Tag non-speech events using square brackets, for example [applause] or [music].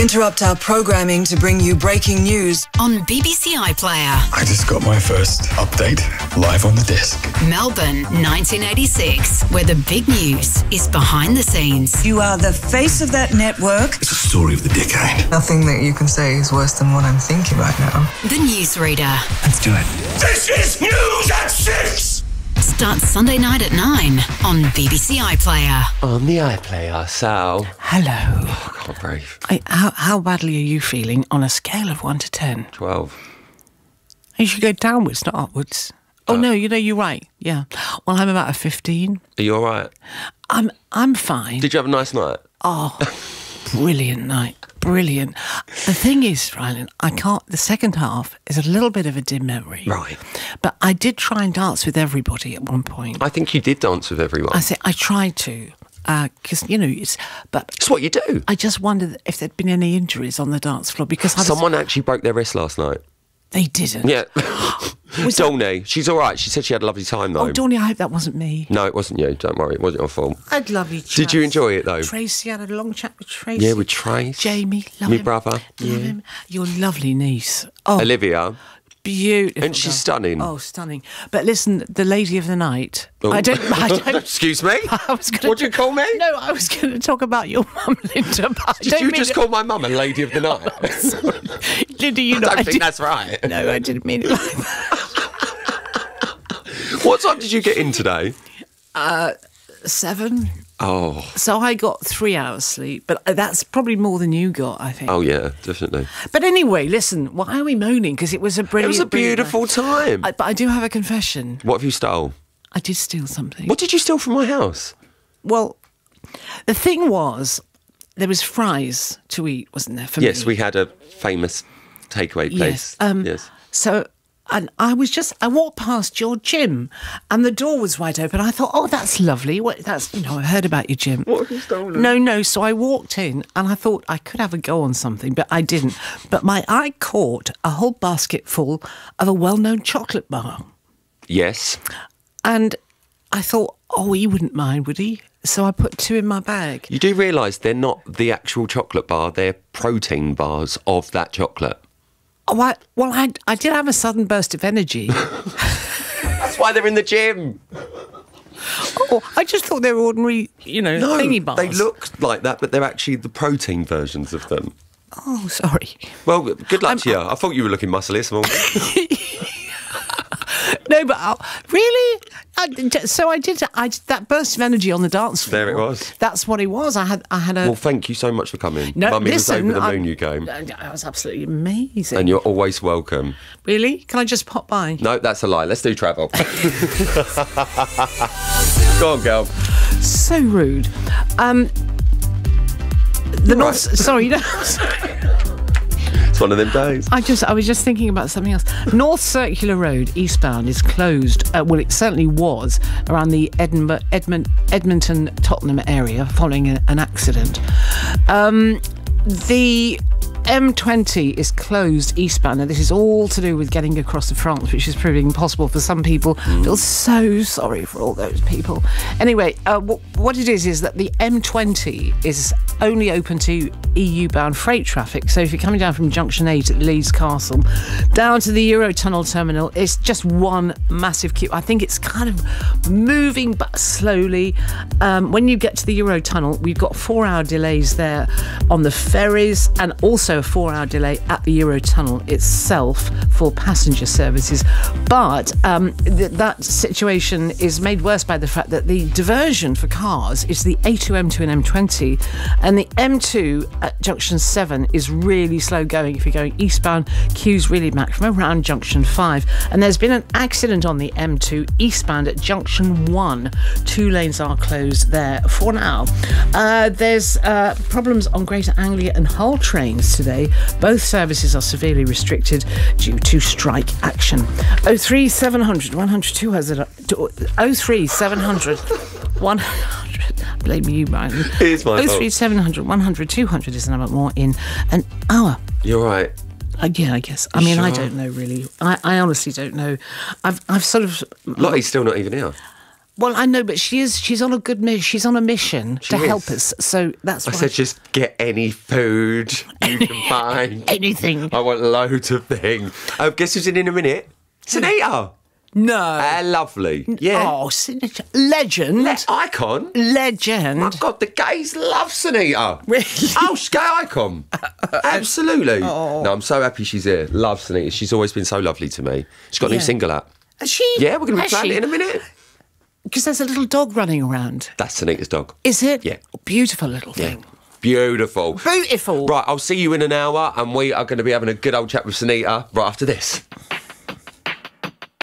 We interrupt our programming to bring you breaking news on BBC iPlayer. I just got my first update live on the disc. Melbourne, 1986, where the big news is behind the scenes. You are the face of that network. It's a story of the decade. Nothing that you can say is worse than what I'm thinking right now. The newsreader. Let's do it. This is news at six! Starts Sunday night at 9 on BBC iPlayer. On the iPlayer, Sal. Hello. Oh, I can't breathe. I, how, how badly are you feeling on a scale of 1 to 10? 12. You should go downwards, not upwards. Oh, uh. no, you know, you're right. Yeah. Well, I'm about a 15. Are you all right? I'm, I'm fine. Did you have a nice night? Oh, [laughs] brilliant night. Brilliant. The thing is, Rylan, I can't. The second half is a little bit of a dim memory. Right. But I did try and dance with everybody at one point. I think you did dance with everyone. I say I tried to, uh, because you know it's. But It's what you do. I just wondered if there'd been any injuries on the dance floor because was, Someone actually broke their wrist last night. They didn't. Yeah. [gasps] Was She's all right. She said she had a lovely time, though. Oh, Donny, I hope that wasn't me. no, it wasn't you. Don't worry. It wasn't your fault. I had lovely. Chats. Did you enjoy it, though? Tracy I had a long chat with Tracy. Yeah, with Trace. Jamie, love Me him. brother. Love Yeah. him. Your lovely niece. Oh, Olivia. Beautiful. And she's girl. stunning. Oh, stunning. But listen, the lady of the night. Oh. I don't. I don't. [laughs] Excuse me? [laughs] I was gonna What do you call me? No, I was going to talk about your mum, [laughs] Linda. Did you just it- call my mum a lady of the night? Oh, Linda? You I know, don't I think did- that's right. No, I didn't mean it like that. What time did you get in today? Uh, seven. Oh, So I got three hours sleep, but that's probably more than you got, I think. oh yeah, definitely. But anyway, listen, why are we moaning? Because it was a brilliant. It was a beautiful time. I, but I do have a confession. What have you stole? I did steal something. What did you steal from my house? Well, the thing was, there was fries to eat, wasn't there? For Yes, me? we had a famous takeaway place. Yes. Um, yes. So, and I was just, I walked past your gym and the door was wide open. I thought, oh, that's lovely. What, that's, you know, I heard about your gym. What have you stolen? No, no. So I walked in and I thought I could have a go on something, but I didn't. But my eye caught a whole basket full of a well known chocolate bar. Yes. And I thought, oh, he wouldn't mind, would he? So I put two in my bag. You do realise they're not the actual chocolate bar; they're protein bars of that chocolate. Oh, I, well, I, I did have a sudden burst of energy. [laughs] That's why they're in the gym. oh, I just thought they were ordinary, you know, No, thingy bars. they look like that, but they're actually the protein versions of them. Oh, sorry. Well, good luck to you. I thought you were looking muscly this morning. [laughs] No, but uh, really, I, so I did. I did that burst of energy on the dance floor. There it was. That's what it was. I had. I had a. well, thank you so much for coming. no, Mummy listen, was over the I- moon you came, That was absolutely amazing. and you're always welcome. really? Can I just pop by? No, that's a lie. Let's do travel. [laughs] Go on, girl. So rude. Um, the North. right. Sorry, [laughs] no. It's one of them days. I just I was just thinking about something else. North Circular Road eastbound is closed. Uh, well, it certainly was around the Edinburgh, Edmond, Edmonton Tottenham area following a, an accident. Um, the M20 is closed eastbound, and this is all to do with getting across to France, which is proving impossible for some people. I feel so sorry for all those people. Anyway, uh, what it is is that the M20 is only open to EU-bound freight traffic. So if you're coming down from Junction 8 at Leeds Castle down to the Eurotunnel terminal, it's just one massive queue. I think it's kind of moving but slowly. Um, when you get to the Eurotunnel, we've got four-hour delays there on the ferries and also a four-hour delay at the Eurotunnel itself for passenger services. But um, th- that situation is made worse by the fact that the diversion for cars is the A2M2 and M20, and the M2 at junction 7 is really slow going if you're going eastbound. Queues really back from around junction 5. And there's been an accident on the M2 eastbound at junction 1. Two lanes are closed there for now. Uh, there's uh, problems on Greater Anglia and Hull trains today. Both services are severely restricted due to strike action. 03700 100 200 03700 100 blame you Brian [laughs] It is my fault. 03700 100 200 is the number more in an hour You're right. uh, yeah, I guess. I mean, I don't know really. I, I honestly don't know. I've, I've sort of. Lottie's still not even here. Well, I know, but she is. She's on a good mission. She's on a mission to is. help us. So that's I why. said, just get any food you [laughs] can find. anything. I want loads of things. Oh, guess who's in in a minute? Sinitta. No. Ah, lovely. Yeah. Oh, signature legend. Le- icon. legend. My God, the gays love Sinitta. Really? [laughs] Oh, she's gay icon. [laughs] Absolutely. No, I'm so happy she's here. Love Sinitta. She's always been so lovely to me. She's got a Yeah. new single out. Has she? Yeah, we're going to be playing it in a minute. Because there's a little dog running around. That's Sinitta's dog. Is it? Yeah. Beautiful little Yeah. thing. Beautiful. Beautiful. Right, I'll see you in an hour, and we are going to be having a good old chat with Sinitta right after this.